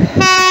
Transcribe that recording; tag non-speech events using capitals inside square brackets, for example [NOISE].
Bye. [LAUGHS]